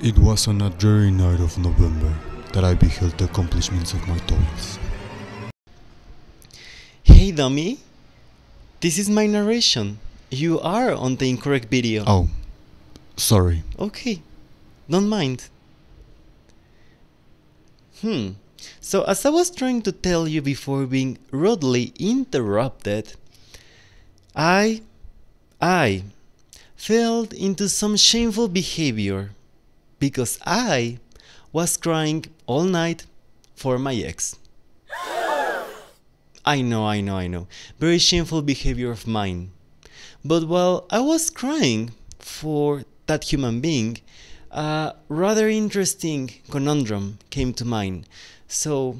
It was on a dreary night of November that I beheld the accomplishments of my toils. Hey dummy, this is my narration. You are on the incorrect video. Oh, sorry. Okay, don't mind. Hmm. So as I was trying to tell you before being rudely interrupted, I I fell into some shameful behavior because I was crying all night for my ex. I know, I know, I know. Very shameful behavior of mine. But while I was crying for that human being, a rather interesting conundrum came to mind. So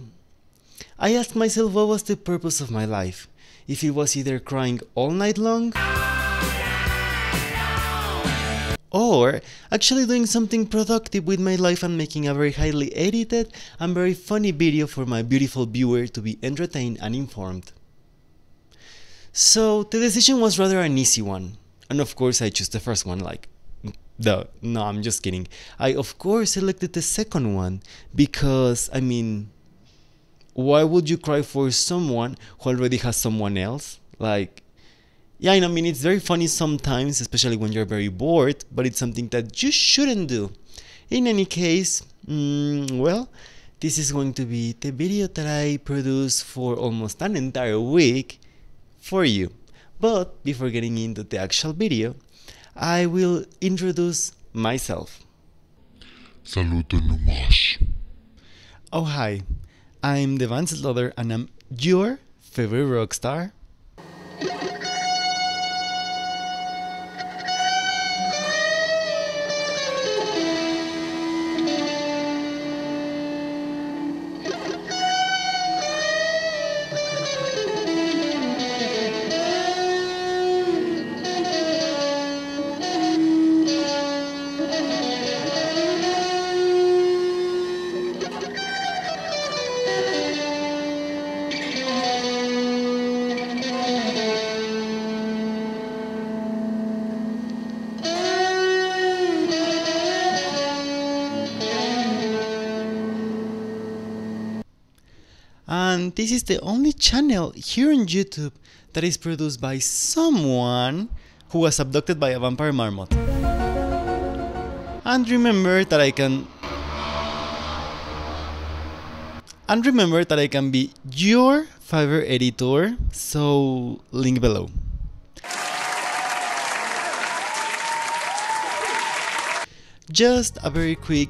I asked myself what was the purpose of my life. If it was either crying all night long or actually doing something productive with my life and making a very highly edited and very funny video for my beautiful viewer to be entertained and informed. So the decision was rather an easy one, and of course I chose the first one like the no I'm just kidding. I of course selected the second one because I mean why would you cry for someone who already has someone else? Like yeah, I mean, it's very funny sometimes, especially when you're very bored, but it's something that you shouldn't do. In any case, mm, well, this is going to be the video that I produced for almost an entire week for you. But before getting into the actual video, I will introduce myself. Salute nomás. Oh, hi. I'm Devant Slaughter and I'm your favorite rock star. The only channel here on YouTube that is produced by someone who was abducted by a vampire marmot. And remember that I can and remember that I can be your Fiverr editor, so link below. Just a very quick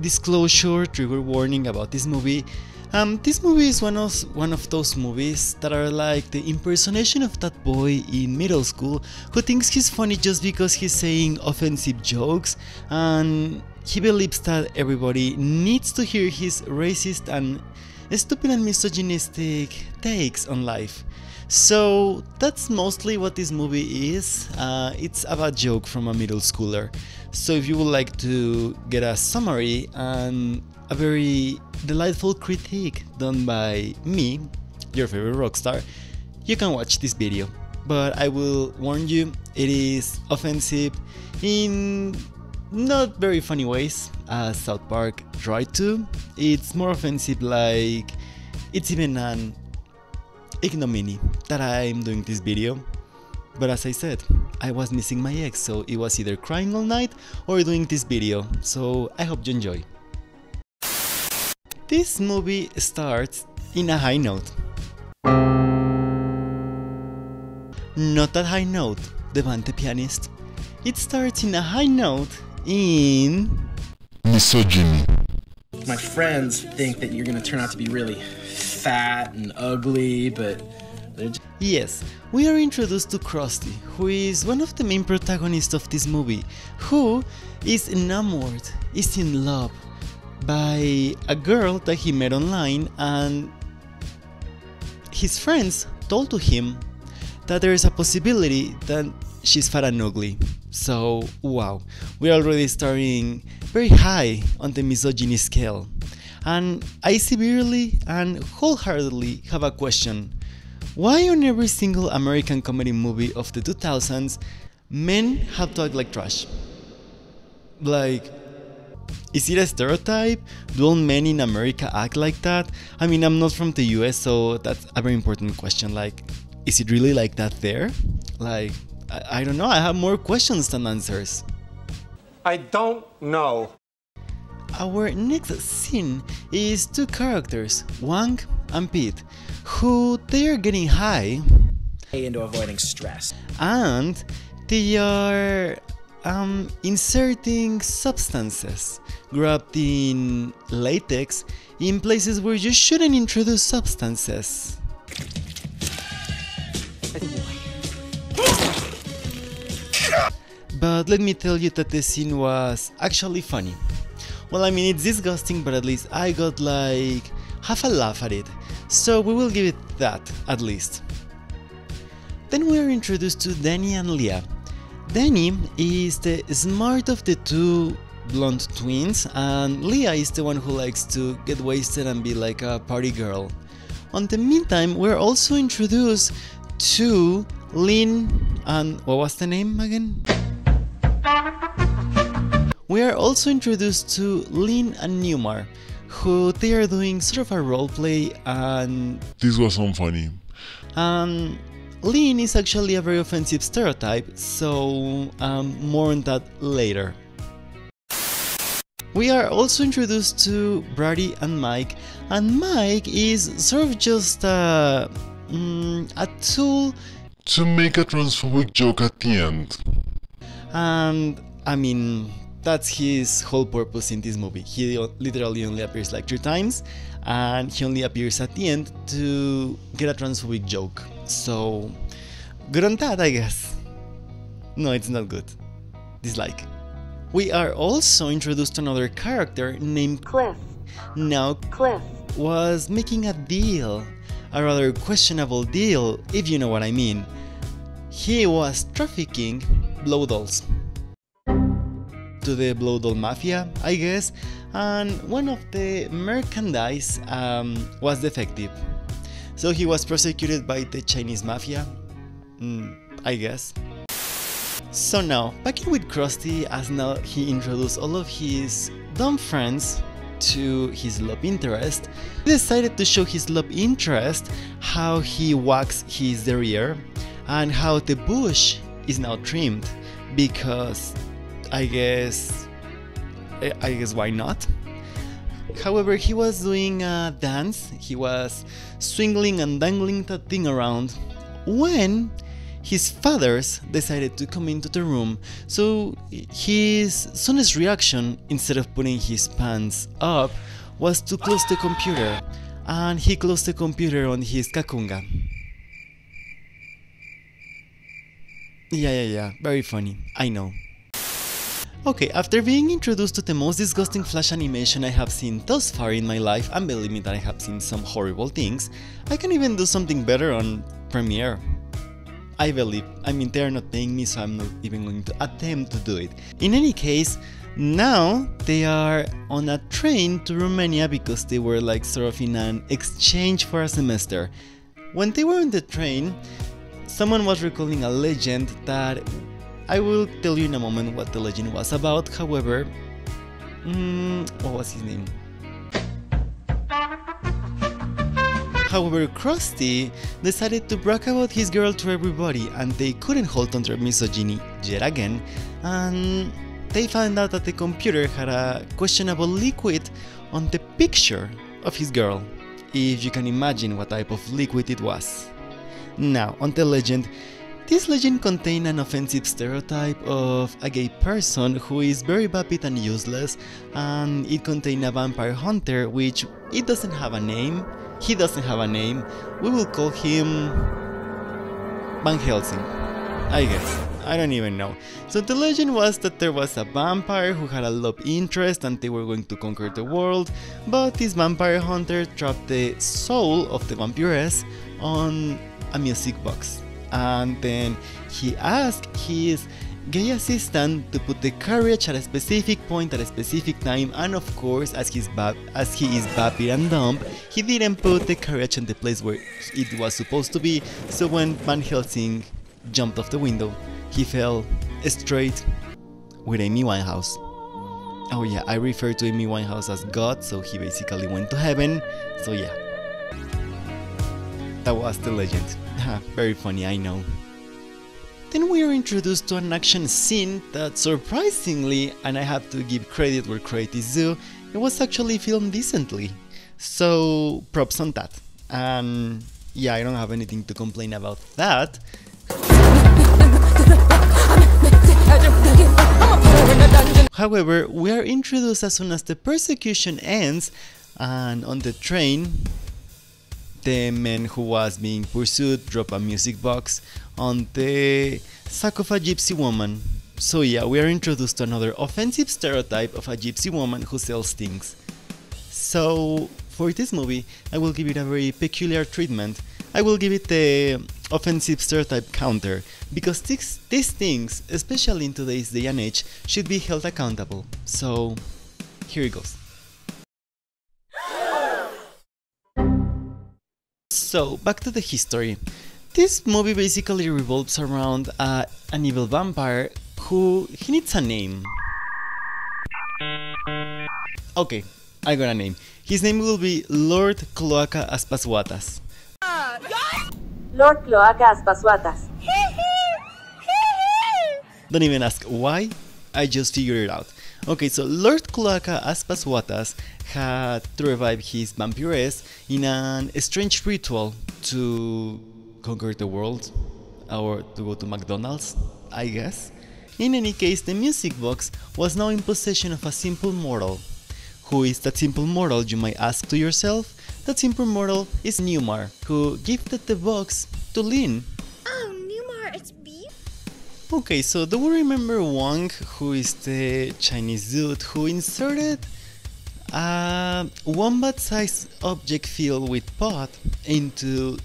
disclosure, trigger warning about this movie. Um, this movie is one of one of those movies that are like the impersonation of that boy in middle school who thinks he's funny just because he's saying offensive jokes, and he believes that everybody needs to hear his racist and stupid and misogynistic takes on life. So that's mostly what this movie is. Uh, it's about a joke from a middle schooler. So if you would like to get a summary and a very delightful critique done by me, your favorite rock star, you can watch this video. But I will warn you, it is offensive in not very funny ways, as South Park tried to. It's more offensive, like it's even an ignominy that I'm doing this video. But as I said, I was missing my ex, so it was either crying all night or doing this video, so I hope you enjoy. This movie starts in a high note. Not that high note, the band the pianist. It starts in a high note in Misogyny. My friends think that you're gonna turn out to be really fat and ugly, but Yes, we are introduced to Krusty, who is one of the main protagonists of this movie, who is enamored, is in love by a girl that he met online and his friends told to him that there is a possibility that she's fat and ugly. So, wow, we're already starting very high on the misogyny scale. And I severely and wholeheartedly have a question. Why on every single American comedy movie of the 2000s, men have to act like trash? Like, Is it a stereotype? Do all men in America act like that? I mean, I'm not from the US, so that's a very important question. Like, is it really like that there? Like, I, I don't know. I have more questions than answers. I don't know. Our next scene is two characters, Wang and Pete, who they are getting high Into avoiding stress. and they are um, inserting substances grabbed in latex in places where you shouldn't introduce substances. But let me tell you that the scene was actually funny. Well, I mean, it's disgusting, but at least I got like half a laugh at it. So we will give it that, at least. Then we are introduced to Danny and Leah. Danny is the smart of the two blonde twins, and Leah is the one who likes to get wasted and be like a party girl. On the meantime, we're also introduced to Lynn and what was the name again? We are also introduced to Lynn and Newmar, who they are doing sort of a roleplay and This was unfunny. um, Lynn is actually a very offensive stereotype, so um, more on that later. We are also introduced to Brady and Mike, and Mike is sort of just a, mm, a tool, To make a transphobic joke at the end. and I mean, that's his whole purpose in this movie. He literally only appears like three times, and he only appears at the end to get a transphobic joke. So, good on that, I guess. No, it's not good. Dislike. We are also introduced to another character named Cliff, now Cliff, was making a deal, a rather questionable deal, if you know what I mean. He was trafficking blow dolls to the blow doll mafia, I guess, and one of the merchandise um, was defective. So he was prosecuted by the Chinese mafia, mm, I guess. So now, back in with Krusty, as now he introduced all of his dumb friends to his love interest, he decided to show his love interest how he waxed his derriere and how the bush is now trimmed because I guess I guess why not? However, he was doing a dance, he was swingling and dangling that thing around when his fathers decided to come into the room. So his son's reaction, instead of putting his pants up, was to close the computer. And he closed the computer on his kakunga. Yeah, yeah, yeah, very funny, I know. Okay, after being introduced to the most disgusting Flash animation I have seen thus far in my life, and believe me that I have seen some horrible things, I can even do something better on Premiere. I believe. I mean, they're not paying me, so I'm not even going to attempt to do it. In any case, now they are on a train to Romania because they were like sort of in an exchange for a semester. When they were on the train, someone was recalling a legend that I will tell you in a moment what the legend was about. However, mm, what was his name? However, Krusty decided to brag about his girl to everybody, and they couldn't hold on their misogyny yet again, and they found out that the computer had a questionable liquid on the picture of his girl, if you can imagine what type of liquid it was. Now, on the legend, this legend contained an offensive stereotype of a gay person who is very vapid and useless, and it contained a vampire hunter which it doesn't have a name. He doesn't have a name. We will call him Van Helsing. I guess. I don't even know. So the legend was that there was a vampire who had a love interest and they were going to conquer the world, but this vampire hunter trapped the soul of the vampiress on a music box. And then he asked his gay assistant to put the carriage at a specific point at a specific time and of course as ba- as he is vapid and dumb he didn't put the carriage in the place where it was supposed to be so when Van Helsing jumped off the window he fell straight with Amy Winehouse Oh yeah, I refer to Amy Winehouse as God, so he basically went to heaven. So yeah. That was the legend. Very funny, I know. Then we are introduced to an action scene that surprisingly, and I have to give credit where credit is due, it was actually filmed decently. So props on that. And yeah, I don't have anything to complain about that. However, we are introduced as soon as the persecution ends, and on the train, the man who was being pursued drop a music box on the sack of a gypsy woman. So yeah, we are introduced to another offensive stereotype of a gypsy woman who sells things. So for this movie, I will give it a very peculiar treatment. I will give it the offensive stereotype counter because these, these things, especially in today's day and age, should be held accountable. So here it goes. So back to the history. This movie basically revolves around uh, an evil vampire who he needs a name. Okay, I got a name. His name will be Lord Cloaca Aspaswatas. Lord Cloaca Aspaswatas. Don't even ask why, I just figured it out. Okay, so Lord Cloaca Aspaswatas had to revive his vampires in an strange ritual to conquer the world, or to go to McDonald's, I guess. In any case, the music box was now in possession of a simple mortal. Who is that simple mortal, you might ask to yourself? That simple mortal is Newmar, who gifted the box to Lynn, Oh, Newmar, it's beef? Okay, so do we remember Wang, who is the Chinese dude who inserted a wombat-sized object filled with pot into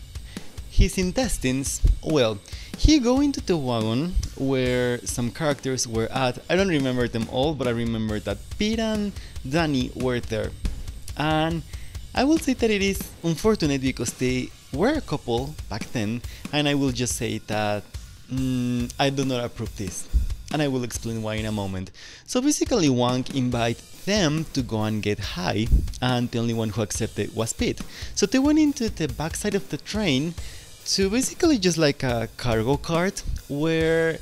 his intestines? Well, he go into the wagon where some characters were at. I don't remember them all, but I remember that Pete and Danny were there. And I will say that it is unfortunate because they were a couple back then, and I will just say that mm, I do not approve this. And I will explain why in a moment. So basically, Wang invited them to go and get high, and the only one who accepted was Pete. So they went into the backside of the train to basically just like a cargo cart where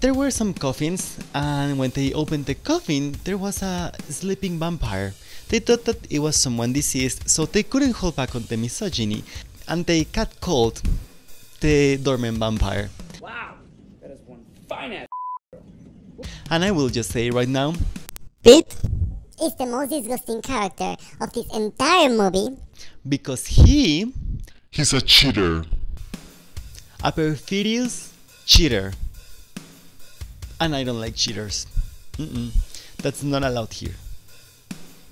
there were some coffins, and when they opened the coffin, there was a sleeping vampire. They thought that it was someone deceased, so they couldn't hold back on the misogyny, and they catcalled the dormant vampire. Wow, that is one fine. And I will just say right now, Pete is the most disgusting character of this entire movie. because he, He's a cheater. a perfidious cheater, and I don't like cheaters. Mm-mm. That's not allowed here.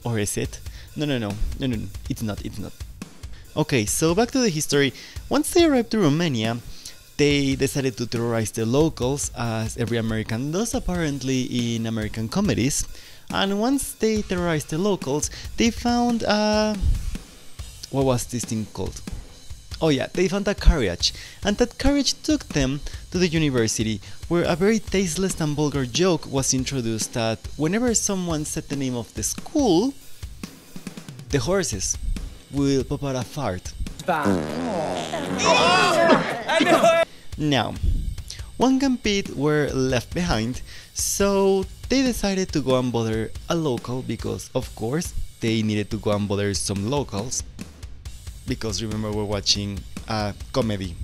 Or is it? No, no, no, no, no, no. It's not. It's not. Okay, so back to the history. Once they arrived to Romania, they decided to terrorize the locals, as every American does apparently in American comedies. And once they terrorized the locals, they found uh, what was this thing called? Oh yeah, they found a carriage, and that carriage took them to the university, where a very tasteless and vulgar joke was introduced that whenever someone said the name of the school, the horses will pop out a fart. Now, Wang and Pete were left behind, so they decided to go and bother a local because, of course, they needed to go and bother some locals. Because remember, we're watching a comedy,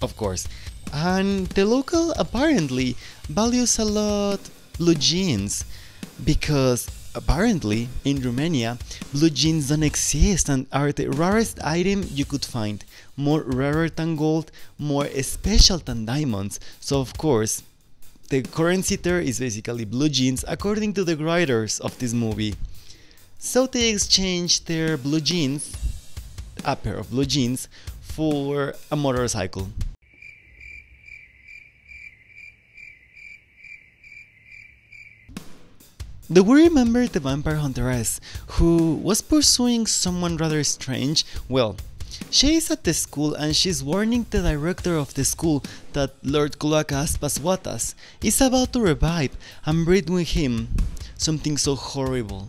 of course. And the local apparently values a lot blue jeans because apparently in Romania blue jeans don't exist and are the rarest item you could find. More rarer than gold more special than diamonds. So of course the currency there is basically blue jeans according to the writers of this movie. So they exchange their blue jeans a pair of blue jeans for a motorcycle Do we remember the vampire huntress who was pursuing someone rather strange? Well, she is at the school and she's warning the director of the school that Lord Cloaca Aspaswatas is about to revive and breed with him. something so horrible,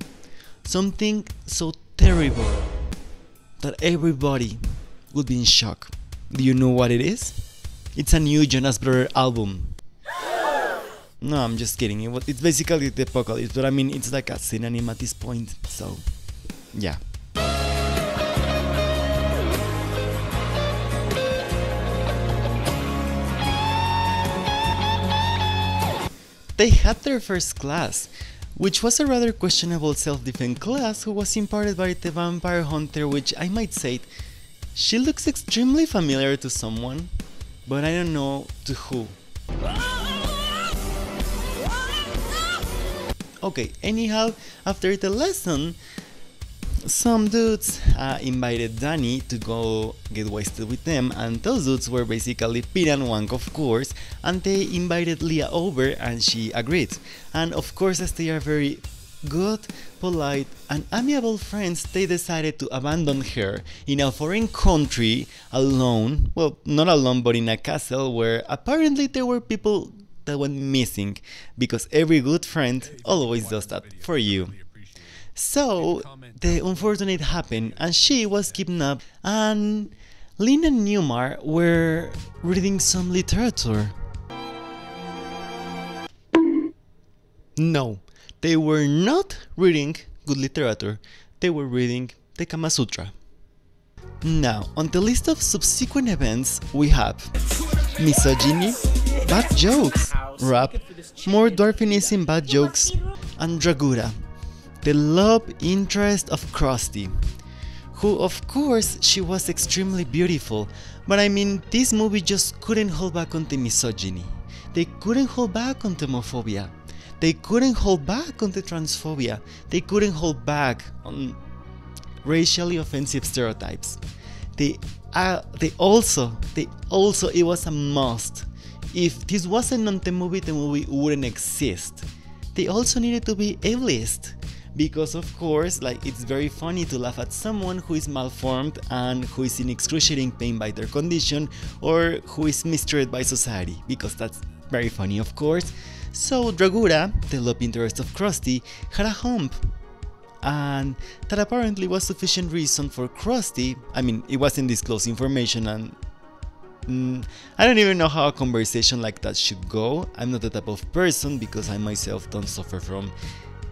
something so terrible that everybody would be in shock. Do you know what it is? It's a new Jonas Brother album. No, I'm just kidding. It was, it's basically the apocalypse, but I mean, it's like a synonym at this point. So, yeah. They had their first class, which was a rather questionable self-defense class who was imparted by the vampire hunter which I might say she looks extremely familiar to someone, but I don't know to who. Okay, anyhow, after the lesson, some dudes uh, invited Danny to go get wasted with them, and those dudes were basically Pete and Wang, of course, and they invited Leah over, and she agreed. And of course, as they are very good, polite, and amiable friends, they decided to abandon her in a foreign country alone. Well, not alone, but in a castle where apparently there were people that went missing, because every good friend always does that for you. So the unfortunate happened, and she was kidnapped, and Lynn and Newmar were reading some literature. No, they were not reading good literature, they were reading the Kama Sutra. Now, on the list of subsequent events, we have misogyny, bad jokes, rap, more dwarfiness in bad jokes, and Dragura, the love interest of Krusty, who of course she was extremely beautiful, but I mean this movie just couldn't hold back on the misogyny. They couldn't hold back on the homophobia. They couldn't hold back on the transphobia. They couldn't hold back on racially offensive stereotypes. They uh, they also they also it was a must. If this wasn't on the movie, the movie wouldn't exist. They also needed to be ableist. Because of course like it's very funny to laugh at someone who is malformed and who is in excruciating pain by their condition or who is mistreated by society. Because that's very funny of course. So Dragura, the love interest of Krusty, had a hump. And that apparently was sufficient reason for Krusty, I mean it wasn't disclosed information and mm, I don't even know how a conversation like that should go. I'm not the type of person because I myself don't suffer from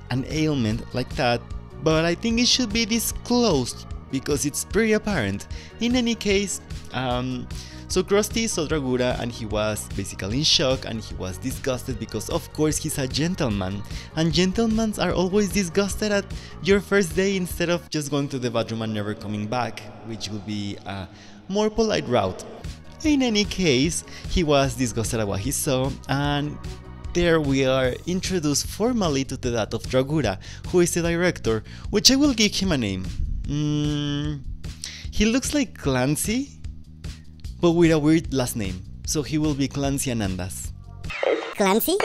an ailment like that, but I think it should be disclosed because it's pretty apparent. In any case, um, so Krusty saw Dragura and he was basically in shock and he was disgusted because of course he's a gentleman and gentlemen are always disgusted at your first day instead of just going to the bathroom and never coming back, which would be a more polite route. In any case, he was disgusted at what he saw and there we are introduced formally to the dad of Dragura, who is the director, which I will give him a name. Mm, he looks like Clancy, but with a weird last name, so he will be Clancy Anandas. Clancy?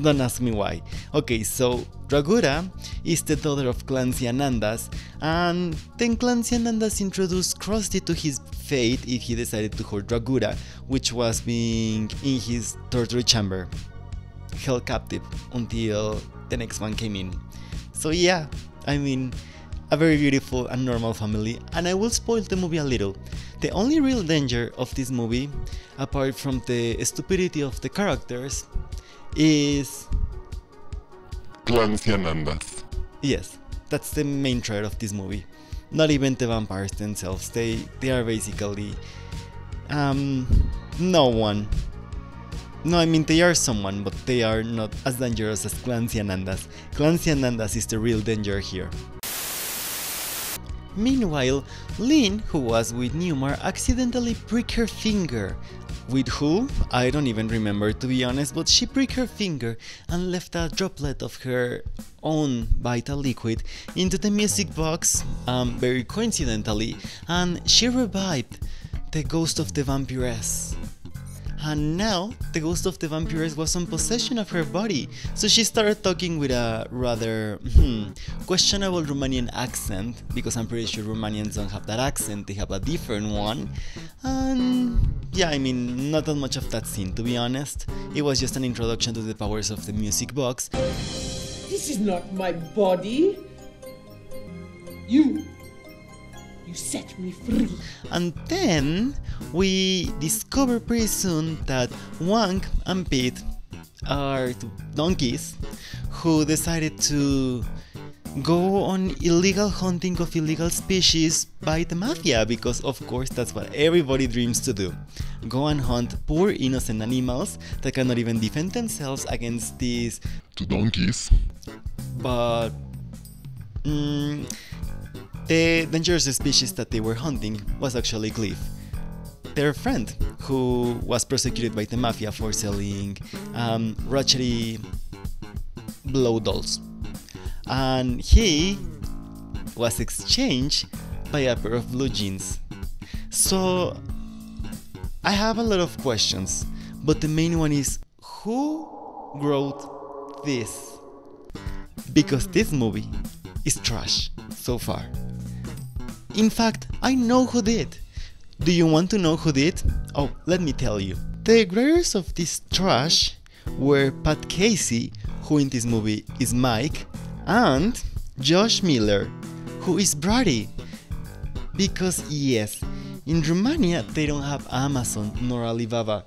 Don't ask me why. Okay, so Dragura is the daughter of Clancy Anandas, and then Clancy Anandas introduced Krusty to his fate if he decided to hurt Dragura, which was being in his torture chamber, held captive until the next one came in. So yeah, I mean, a very beautiful and normal family, and I will spoil the movie a little. The only real danger of this movie, apart from the stupidity of the characters, is Clancy Anandas. yes, that's the main threat of this movie. Not even the vampires themselves. They they are basically um no one. No, I mean they are someone, but they are not as dangerous as Clancy Anandas. Clancy Anandas is the real danger here. Meanwhile, Lynn, who was with Newmar, accidentally pricked her finger. With who? I don't even remember to be honest, but she pricked her finger and left a droplet of her own vital liquid into the music box, um, very coincidentally, and she revived the ghost of the vampiress. And now the ghost of the vampiress was in possession of her body, so she started talking with a rather hmm, questionable Romanian accent, because I'm pretty sure Romanians don't have that accent, they have a different one. And yeah, I mean, not that much of that scene to be honest. It was just an introduction to the powers of the music box. This is not my body. You. You set me free. And then we discover pretty soon that Wang and Pete are two donkeys who decided to go on illegal hunting of illegal species by the mafia because of course that's what everybody dreams to do go and hunt poor innocent animals that cannot even defend themselves against these Two donkeys. but mm, the dangerous species that they were hunting was actually Cliff, their friend, who was prosecuted by the mafia for selling um, ratchetty blow dolls, and he was exchanged by a pair of blue jeans. So I have a lot of questions, but the main one is who wrote this? because this movie is trash so far. In fact, I know who did. Do you want to know who did? Oh, let me tell you. The creators of this trash were Pat Casey, who in this movie is Mike, and Josh Miller, who is Brady. Because, yes, in Romania they don't have Amazon nor Alibaba,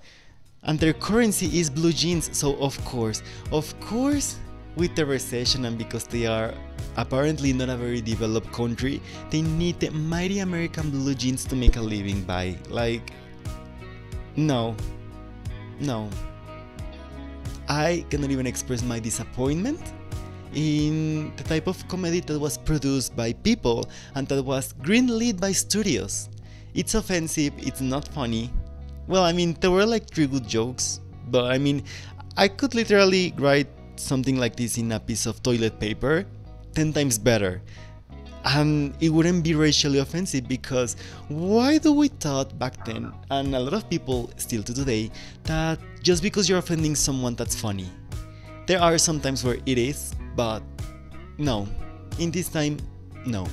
and their currency is blue jeans, so of course, of course, with the recession and because they are apparently not a very developed country, they need the mighty American blue jeans to make a living by. Like, no. No. I cannot even express my disappointment in the type of comedy that was produced by people and that was greenlit by studios. It's offensive, it's not funny. Well, I mean, there were like three good jokes, but I mean, I could literally write something like this in a piece of toilet paper 10 times better. And it wouldn't be racially offensive because why do we thought back then, and a lot of people still to today, that just because you're offending someone that's funny? There are some times where it is, but no. In this time, no.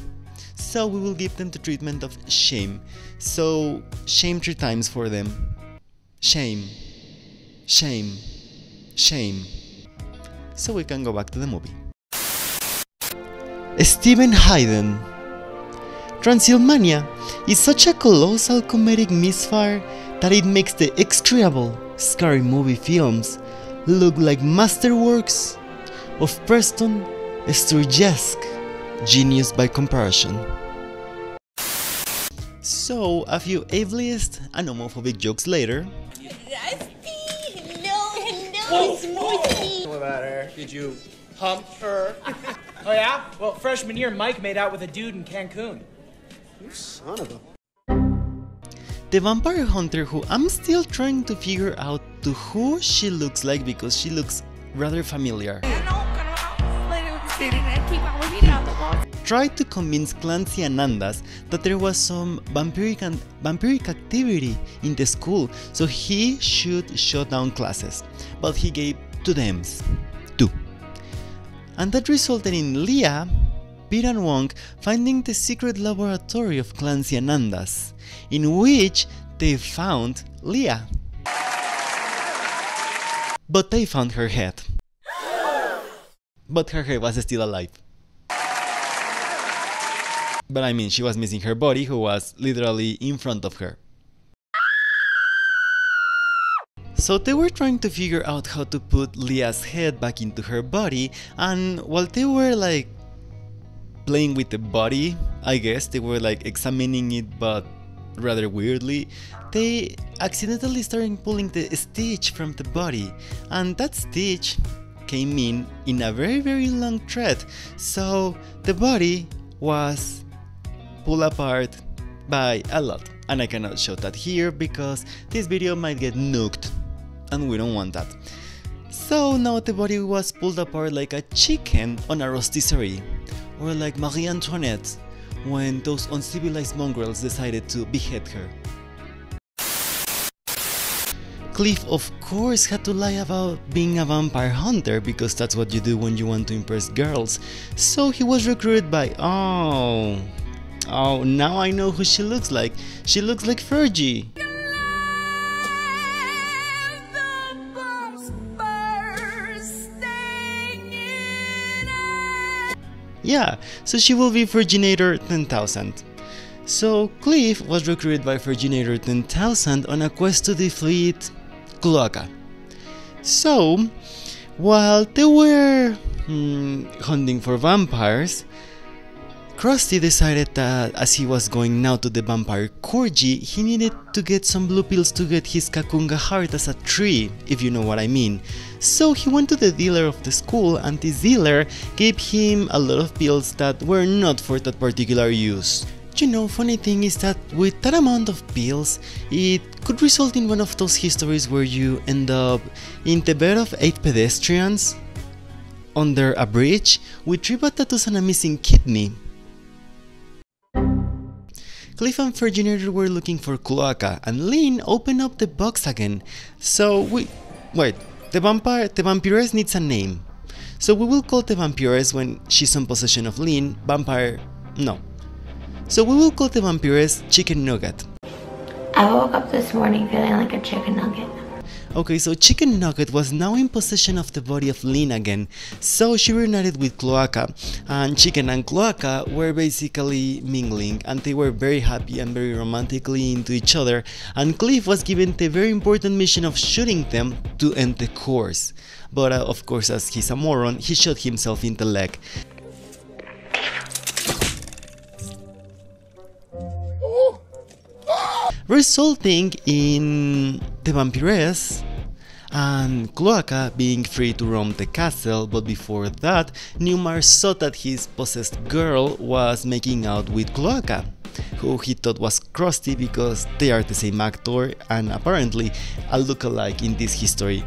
So we will give them the treatment of shame. So shame three times for them. Shame. Shame. Shame. So we can go back to the movie. Stephen Hayden. Transylmania is such a colossal comedic misfire that it makes the execrable, scary movie films look like masterworks of Preston Sturgesque genius by comparison. So, a few ableist and homophobic jokes later, Rusty! Hello, hello, it's Moisty. What about her? Did you hump her? oh yeah? Well, freshman year, Mike made out with a dude in Cancun. Son of a. the vampire hunter who I'm still trying to figure out to who she looks like because she looks rather familiar. Tried to convince Clancy Anandas that there was some vampiric, and vampiric activity in the school, so he should shut down classes. But he gave two names. And that resulted in Leah, and Wang finding the secret laboratory of Clancy Anandas, in which they found Leah. But they found her head. But her head was still alive. But I mean, she was missing her body, who was literally in front of her. So they were trying to figure out how to put Leah's head back into her body, and while they were like playing with the body, I guess they were like examining it, but rather weirdly, they accidentally started pulling the stitch from the body, and that stitch came in in a very very long thread. So the body was pulled apart by a lot, and I cannot show that here because this video might get nuked, and we don't want that. So now the body was pulled apart like a chicken on a rotisserie, or like Marie Antoinette when those uncivilized mongrels decided to behead her. Cliff, of course, had to lie about being a vampire hunter because that's what you do when you want to impress girls. So he was recruited by. Oh. Oh, now I know who she looks like. She looks like Fergie. Yeah, so she will be Virginator 10,000. So Cliff was recruited by Virginator 10,000 on a quest to defeat Cloaca. So, while they were hmm, hunting for vampires, Krusty decided that as he was going now to the vampire Corgi, he needed to get some blue pills to get his Kakunga heart as a tree, if you know what I mean. So he went to the dealer of the school and this dealer gave him a lot of pills that were not for that particular use. You know, funny thing is that with that amount of pills, it could result in one of those histories where you end up in the bed of 8 pedestrians under a bridge with three tattoos and a missing kidney. Cliff and Virginator were looking for Cloaca, and Lynn opened up the box again. So we... wait, the vampire... the vampiress needs a name. So we will call the vampiress when she's in possession of Lynn, vampire... no. So we will call the vampiress Chicken Nugget. I woke up this morning feeling like a chicken nugget. Okay, so Chicken Nugget was now in possession of the body of Lynn again, so she reunited with Cloaca, and Chicken and Cloaca were basically mingling, and they were very happy and very romantically into each other, and Cliff was given the very important mission of shooting them to end the course. But uh, of course, as he's a moron, he shot himself in the leg. Resulting in the vampiress and Cloaca being free to roam the castle, but before that, Newmar saw that his possessed girl was making out with Cloaca, who he thought was Krusty because they are the same actor and apparently a look-alike in this history.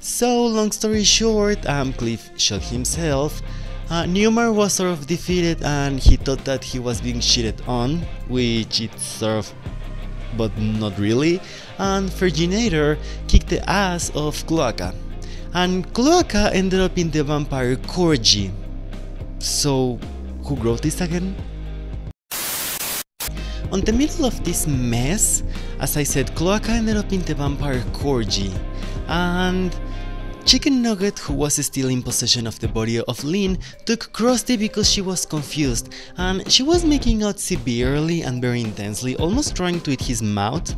So, long story short, um, Cliff shot himself. Uh, Newmar was sort of defeated and he thought that he was being cheated on, which it sort of but not really, and Virginator kicked the ass of Cloaca. And Cloaca ended up in the vampire Corgi. So, who wrote this again? On the middle of this mess, as I said, Cloaca ended up in the vampire Corgi, and Chicken Nugget, who was still in possession of the body of Lynn, took Krusty because she was confused, and she was making out severely and very intensely, almost trying to eat his mouth.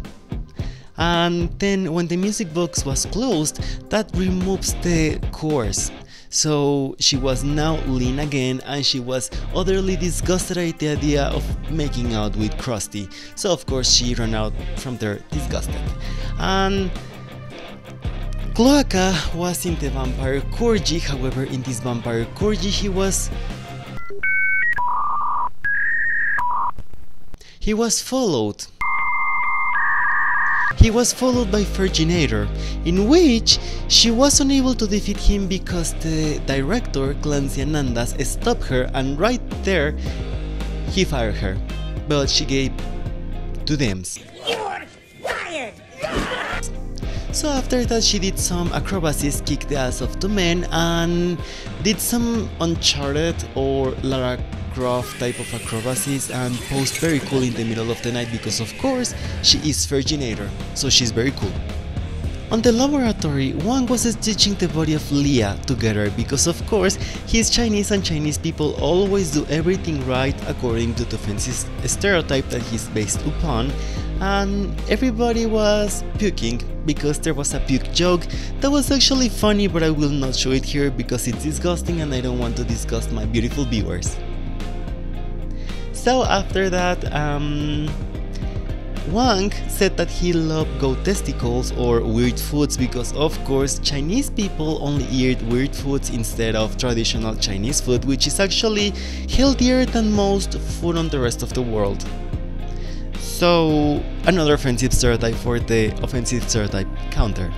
And then when the music box was closed, that removes the course. So she was now Lynn again and she was utterly disgusted at the idea of making out with Krusty. So of course she ran out from there disgusted. And Cloaca was in the vampire Corgi, however in this vampire Corgi he was... He was followed. He was followed by Virginator, in which she was unable to defeat him because the director, Clancy Anandas, stopped her and right there he fired her, but she gave two Dems. So after that she did some acrobacies, kicked the ass of two men and did some Uncharted or Lara Croft type of acrobacies and posed very cool in the middle of the night because of course she is Virginator, so she's very cool. On the laboratory, Wang was stitching the body of Leah together because of course he's Chinese and Chinese people always do everything right according to the fancy stereotype that he's based upon and everybody was puking because there was a puke joke that was actually funny but I will not show it here because it's disgusting and I don't want to disgust my beautiful viewers. So after that, um, Wang said that he loved goat testicles or weird foods because of course Chinese people only eat weird foods instead of traditional Chinese food which is actually healthier than most food on the rest of the world. So another offensive stereotype for the offensive stereotype counter.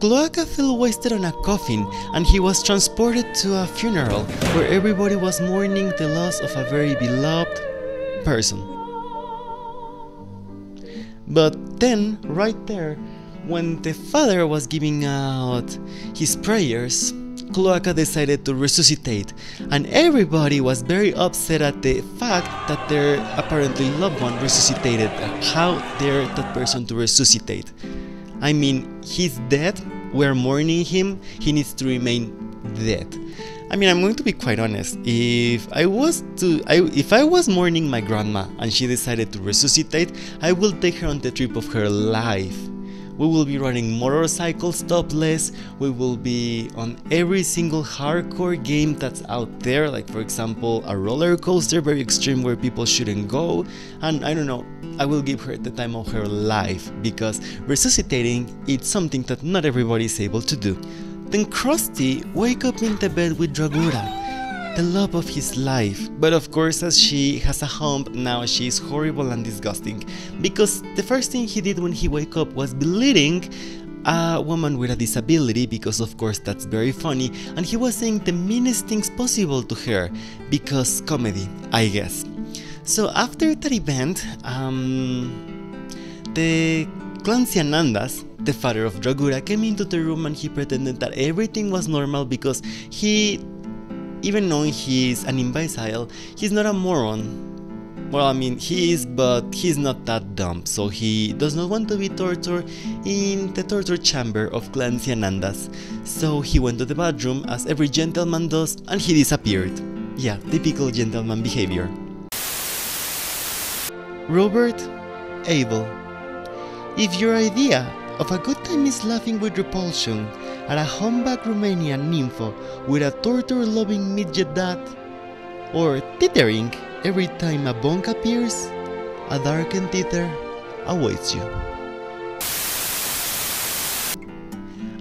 Cloaca fell wasted on a coffin and he was transported to a funeral where everybody was mourning the loss of a very beloved person. But then, right there, when the father was giving out his prayers, Cloaca decided to resuscitate, and everybody was very upset at the fact that their apparently loved one resuscitated. How dare that person to resuscitate? I mean, he's dead, we're mourning him, he needs to remain dead. I mean, I'm going to be quite honest. If I was to, I, if I was mourning my grandma and she decided to resuscitate, I will take her on the trip of her life. We will be running motorcycles topless. We will be on every single hardcore game that's out there, like for example a roller coaster, very extreme where people shouldn't go. And I don't know, I will give her the time of her life because resuscitating it's something that not everybody is able to do. Then Krusty wake up in the bed with Dragura the love of his life. But of course, as she has a hump, now she is horrible and disgusting. Because the first thing he did when he woke up was belittling a woman with a disability, because of course that's very funny, and he was saying the meanest things possible to her, because comedy, I guess. So after that event, um, the Clancy Anandas, the father of Dragura, came into the room and he pretended that everything was normal because he even knowing he's an imbecile, he's not a moron. Well, I mean, he is, but he's not that dumb, so he does not want to be tortured in the torture chamber of Clancy Anandas. So he went to the bathroom, as every gentleman does, and he disappeared. Yeah, typical gentleman behavior. Robert Abele. If your idea of a good time is laughing with repulsion, at a humbug Romanian nympho with a torture-loving midget dad, or tithering every time a bonk appears, a darkened tither awaits you.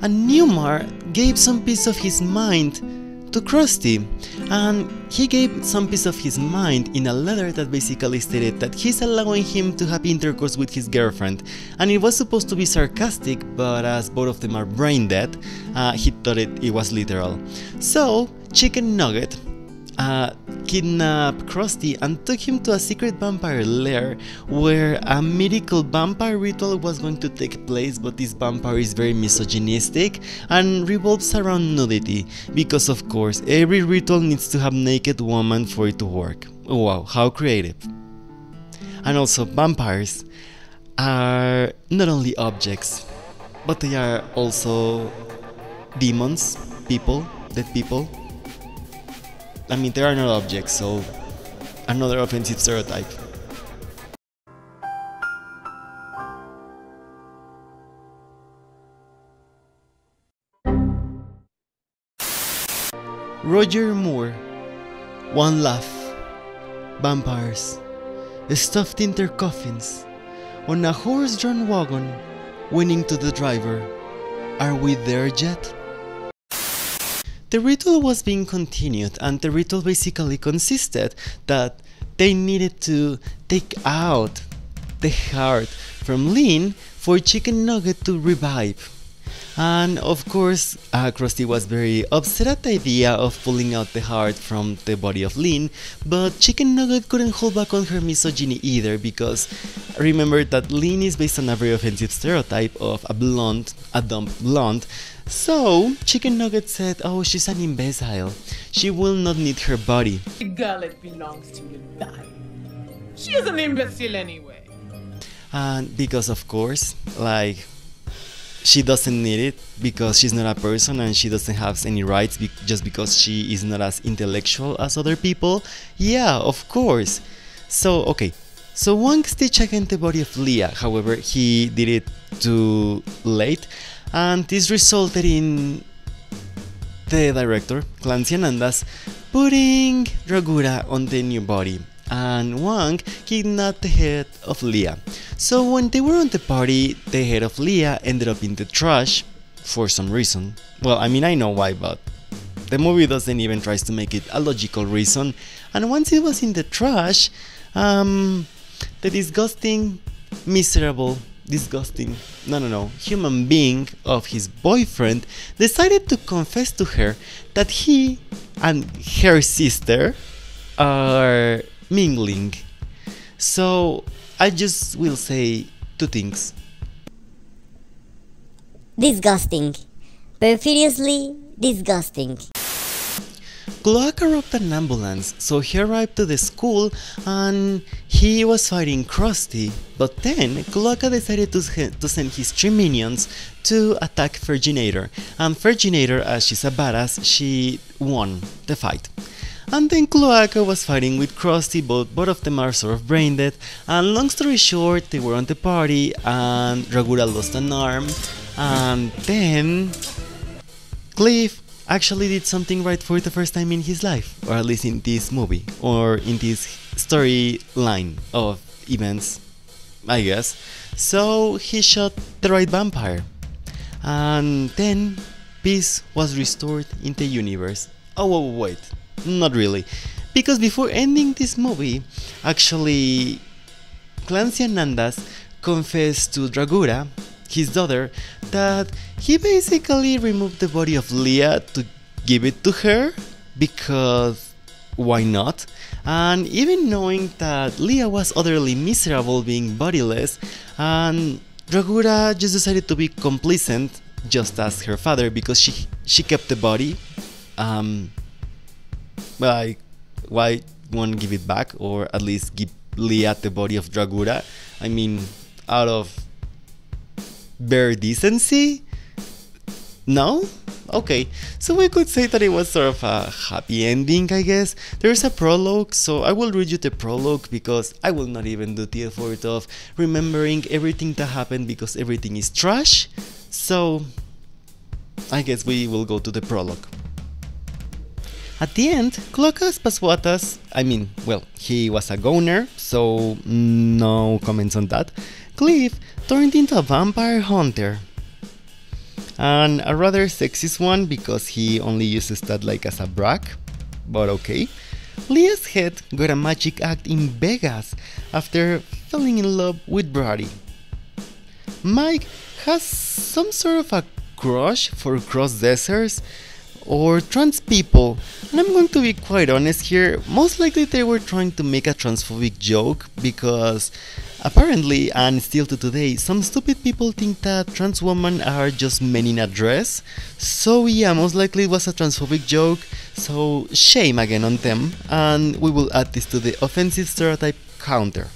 And Newmar gave some piece of his mind to Krusty, and he gave some piece of his mind in a letter that basically stated that he's allowing him to have intercourse with his girlfriend, and it was supposed to be sarcastic, but as both of them are brain dead, uh, he thought it, it was literal. So, Chicken Nugget uh, kidnapped Krusty and took him to a secret vampire lair where a mythical vampire ritual was going to take place, but this vampire is very misogynistic and revolves around nudity because, of course, every ritual needs to have naked woman for it to work. Wow, how creative! And also, vampires are not only objects, but they are also demons, people, dead people. I mean, there are no objects, so another offensive stereotype. Roger Moore, One Laugh, Vampires, stuffed in their coffins, on a horse-drawn wagon, winning to the driver. Are we there yet? The ritual was being continued, and the ritual basically consisted that they needed to take out the heart from Lynn for Chicken Nugget to revive. And of course, uh, Krusty was very upset at the idea of pulling out the heart from the body of Lynn, but Chicken Nugget couldn't hold back on her misogyny either because remember that Lynn is based on a very offensive stereotype of a blonde, a dumb blonde. So, Chicken Nugget said, oh, she's an imbecile. She will not need her body. The girl it belongs to you die. She is an imbecile anyway. And because, of course, like, she doesn't need it because she's not a person and she doesn't have any rights be- just because she is not as intellectual as other people. Yeah, of course. So, okay. So Wang stitched against the body of Leah, however, he did it too late, and this resulted in the director, Clancy Anandas, putting Dragura on the new body and Wang kidnapped the head of Leah. So when they were on the party, the head of Leah ended up in the trash for some reason. Well, I mean, I know why, but the movie doesn't even try to make it a logical reason. And once it was in the trash, um, the disgusting, miserable, disgusting, no, no, no, human being of his boyfriend decided to confess to her that he and her sister are mingling. So I just will say two things. Disgusting. Perfidiously disgusting. Cloaca robbed an ambulance, so he arrived to the school and he was fighting Krusty. But then Cloaca decided to, to send his three minions to attack Virginator, and Virginator, as she's a badass, she won the fight. And then Cloaca was fighting with Krusty, but both of them are sort of brain dead. And long story short, they were on the party, and Dragura lost an arm. And then Cliff actually did something right for the first time in his life, or at least in this movie, or in this storyline of events, I guess. So he shot the right vampire. And then peace was restored in the universe. Oh, wait, not really. Because before ending this movie, actually, Clancy Anandas confessed to Dragura, his daughter, that he basically removed the body of Leah to give it to her because why not? And even knowing that Leah was utterly miserable being bodiless, and Dragura just decided to be complacent, just as her father, because she she kept the body. Um, like, why won't give it back, or at least give Leah the body of Dragura? I mean, out of bare decency? No? Okay, so we could say that it was sort of a happy ending, I guess. There's a prologue, so I will read you the prologue because I will not even do the effort of remembering everything that happened because everything is trash. So, I guess we will go to the prologue. At the end, Cloaca Aspaswatas, I mean, well, he was a goner, so no comments on that. Cliff turned into a vampire hunter. And a rather sexist one because he only uses that like as a brag, but okay. Leah's head got a magic act in Vegas after falling in love with Brody. Mike has some sort of a crush for cross-dressers or trans people, and I'm going to be quite honest here, most likely they were trying to make a transphobic joke because apparently, and still to today, some stupid people think that trans women are just men in a dress. So yeah, most likely it was a transphobic joke, so shame again on them, and we will add this to the offensive stereotype counter.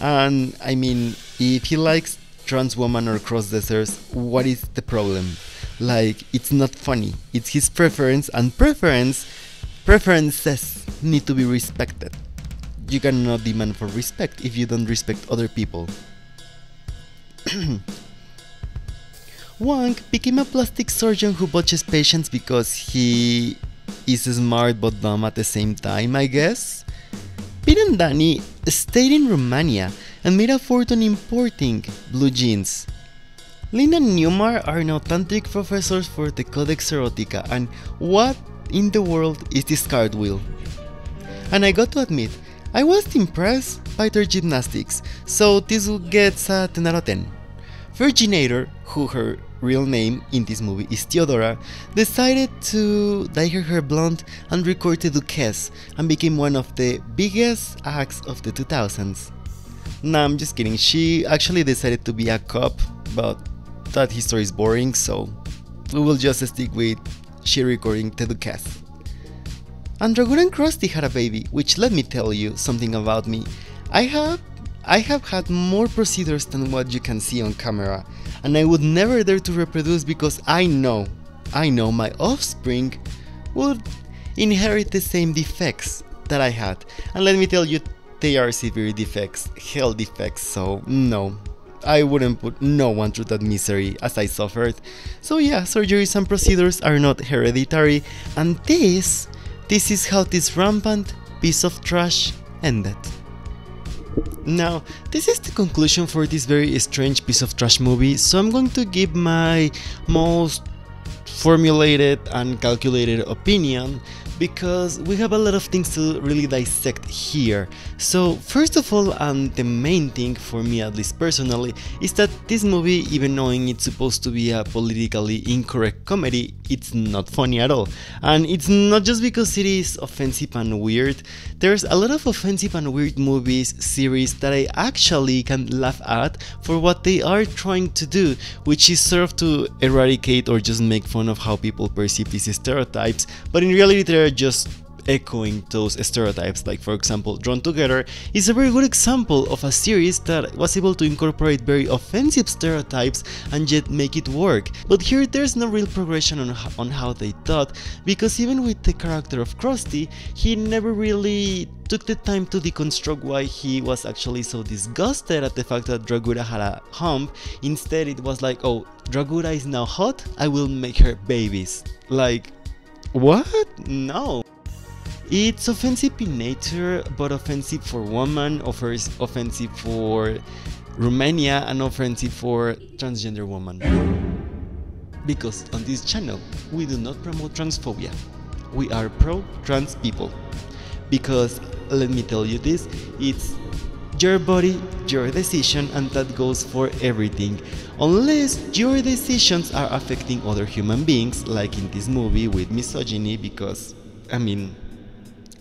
And I mean, if he likes trans women or cross-dressers, what is the problem? Like, it's not funny. It's his preference, and preference, preferences need to be respected. You cannot demand for respect if you don't respect other people. Wang became a plastic surgeon who botches patients because he is smart but dumb at the same time, I guess. Pete and Danny stayed in Romania and made a fortune importing blue jeans. Lynn and Newmar are now tantric professors for the Codex Erotica, and what in the world is this card wheel? And I got to admit, I was impressed by their gymnastics, so this gets a 10 out of 10. Virginator, who her real name in this movie is Theodora, decided to dye her hair blonde and record the Duquesne and became one of the biggest acts of the 2000s. Nah, I'm just kidding. She actually decided to be a cop, but that history is boring, so we will just stick with she recording the Duquesne. And and Krusty had a baby, which let me tell you something about me. I have I have had more procedures than what you can see on camera, and I would never dare to reproduce because I know, I know my offspring would inherit the same defects that I had. And let me tell you, they are severe defects, hell defects, so no. I wouldn't put no one through that misery as I suffered. So yeah, surgeries and procedures are not hereditary, and this, this is how this rampant piece of trash ended. Now, this is the conclusion for this very strange piece of trash movie, so I'm going to give my most formulated and calculated opinion because we have a lot of things to really dissect here. So, first of all, and the main thing for me, at least personally, is that this movie, even knowing it's supposed to be a politically incorrect comedy, it's not funny at all. And it's not just because it is offensive and weird, there's a lot of offensive and weird movies, series that I actually can laugh at for what they are trying to do, which is of to eradicate or just make fun of how people perceive these stereotypes, but in reality they're just echoing those stereotypes like for example Drawn Together is a very good example of a series that was able to incorporate very offensive stereotypes and yet make it work but here there's no real progression on, on how they thought because even with the character of Krusty he never really took the time to deconstruct why he was actually so disgusted at the fact that Dragura had a hump instead it was like oh Dragura is now hot I will make her babies like what? No. It's offensive in nature, but offensive for women, offensive for Romania, and offensive for transgender women. Because on this channel, we do not promote transphobia. We are pro trans people. Because let me tell you this, it's your body, your decision, and that goes for everything. Unless your decisions are affecting other human beings, like in this movie with misogyny, because, I mean,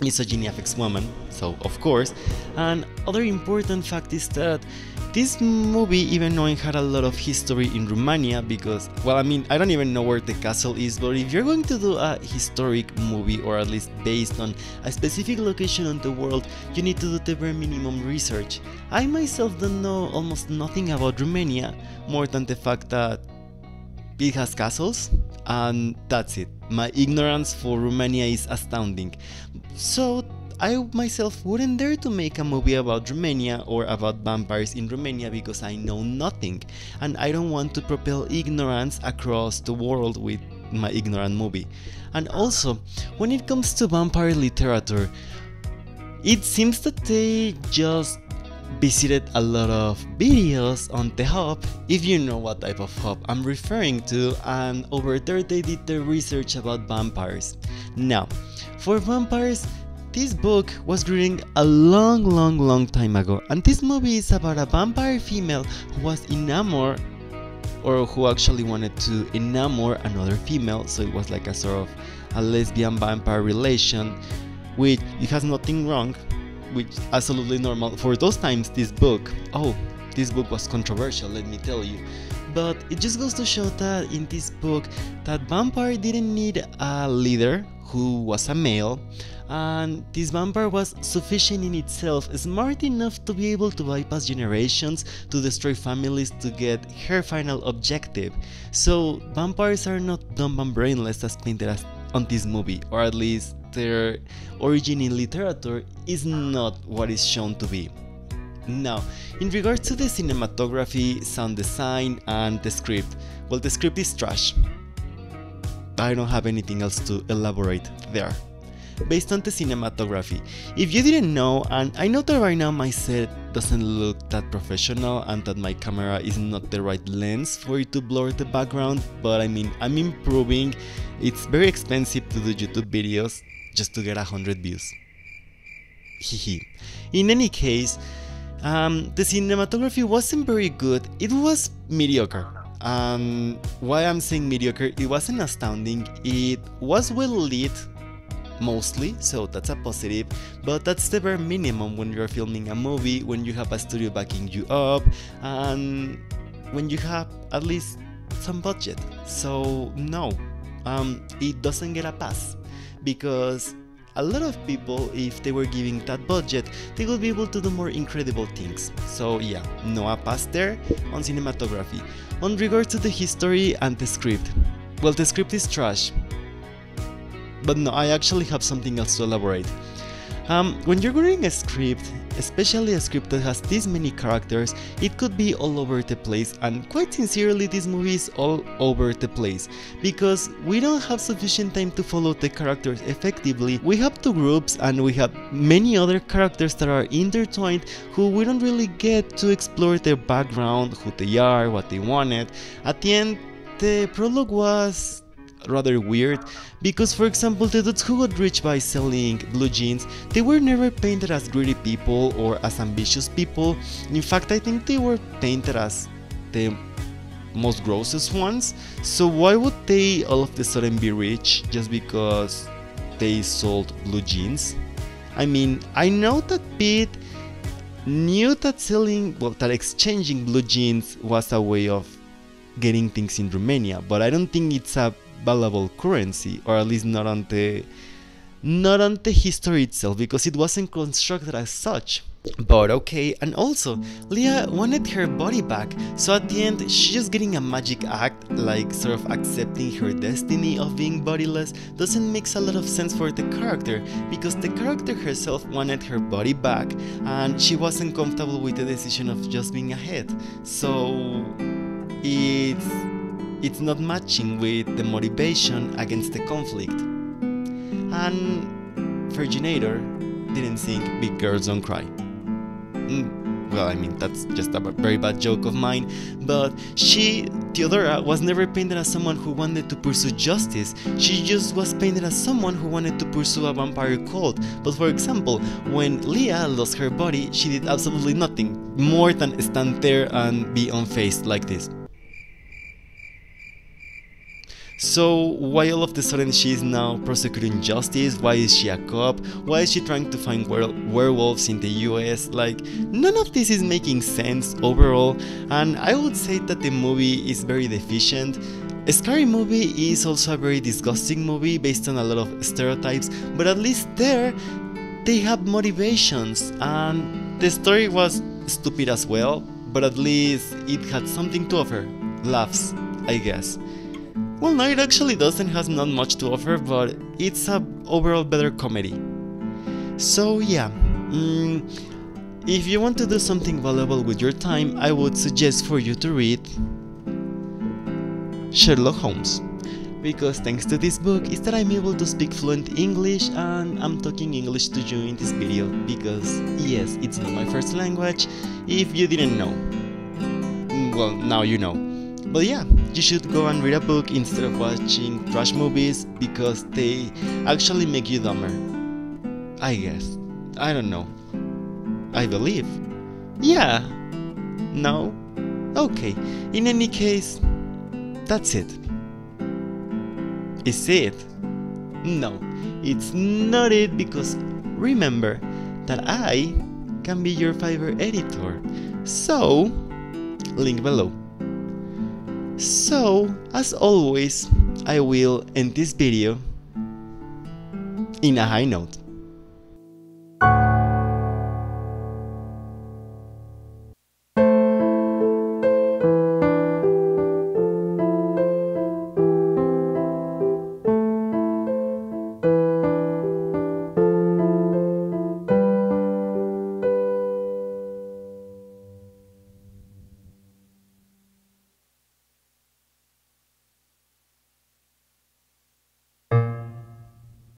misogyny affects women, so of course. And other important fact is that this movie, even though it had a lot of history in Romania, because, well, I mean, I don't even know where the castle is, but if you're going to do a historic movie, or at least based on a specific location on the world, you need to do the bare minimum research. I myself don't know almost nothing about Romania, more than the fact that it has castles, and that's it. My ignorance for Romania is astounding. So I myself wouldn't dare to make a movie about Romania or about vampires in Romania because I know nothing and I don't want to propel ignorance across the world with my ignorant movie. And also, when it comes to vampire literature, it seems that they just visited a lot of videos on the hub if you know what type of hub I'm referring to and over there they did the research about vampires. Now, for vampires this book was written a long long long time ago and this movie is about a vampire female who was enamored or who actually wanted to enamor another female so it was like a sort of a lesbian vampire relation which it has nothing wrong which absolutely normal. For those times this book oh this book was controversial let me tell you. But it just goes to show that in this book that vampire didn't need a leader who was a male and this vampire was sufficient in itself smart enough to be able to bypass generations to destroy families to get her final objective. So vampires are not dumb and brainless as painted as on this movie or at least their origin in literature is not what is shown to be. Now, in regards to the cinematography, sound design, and the script, well, the script is trash. I don't have anything else to elaborate there. Based on the cinematography, if you didn't know, and I know that right now my set doesn't look that professional and that my camera is not the right lens for it to blur the background, but I mean, I'm improving. It's very expensive to do YouTube videos, just to get 100 views. Hehe. In any case, um, the cinematography wasn't very good, it was mediocre. Um, why I'm saying mediocre, it wasn't astounding, it was well lit, mostly, so that's a positive, but that's the bare minimum when you're filming a movie, when you have a studio backing you up, and when you have at least some budget. So, no, um, it doesn't get a pass because a lot of people, if they were giving that budget, they would be able to do more incredible things. So yeah, Noah passed there on cinematography. On regard to the history and the script, well the script is trash. But no, I actually have something else to elaborate. Um, when you're reading a script, especially a script that has this many characters, it could be all over the place and quite sincerely this movie is all over the place because we don't have sufficient time to follow the characters effectively. We have two groups and we have many other characters that are intertwined who we don't really get to explore their background, who they are, what they wanted. At the end, the prologue was rather weird because for example the dudes who got rich by selling blue jeans they were never painted as greedy people or as ambitious people. In fact i think they were painted as the most grossest ones. So why would they all of a sudden be rich just because they sold blue jeans? I mean i know that pete knew that selling well that exchanging blue jeans was a way of getting things in Romania, but I don't think it's a valuable currency, or at least not on the not on the history itself, because it wasn't constructed as such. But okay, and also, Leah wanted her body back, so at the end, she's just getting a magic act, like sort of accepting her destiny of being bodiless, doesn't make a lot of sense for the character, because the character herself wanted her body back, and she wasn't comfortable with the decision of just being a head. So, it's it's not matching with the motivation against the conflict. And Virginator didn't think Big Girls Don't Cry. Mm, well, I mean, that's just a very bad joke of mine, but she, Theodora, was never painted as someone who wanted to pursue justice. She just was painted as someone who wanted to pursue a vampire cult. But for example, when Leah lost her body, she did absolutely nothing more than stand there and be unfazed like this. So why all of a sudden she is now prosecuting justice? Why is she a cop? Why is she trying to find were werewolves in the US? Like none of this is making sense overall and I would say that the movie is very deficient. A scary movie is also a very disgusting movie based on a lot of stereotypes, but at least there they have motivations and the story was stupid as well, but at least it had something to offer. Laughs, I guess. Well, no, it actually doesn't have not much to offer, but it's a overall better comedy. So yeah, mm, if you want to do something valuable with your time, I would suggest for you to read Sherlock Holmes. Because thanks to this book is that I'm able to speak fluent English and I'm talking English to you in this video because yes, it's not my first language if you didn't know. Well, now you know. But yeah, you should go and read a book instead of watching trash movies because they actually make you dumber. I guess. I don't know. I believe. Yeah. No? Okay. In any case, that's it. Is it? No, it's not it because remember that I can be your Fiverr editor. So, link below. So, as always, I will end this video in a high note.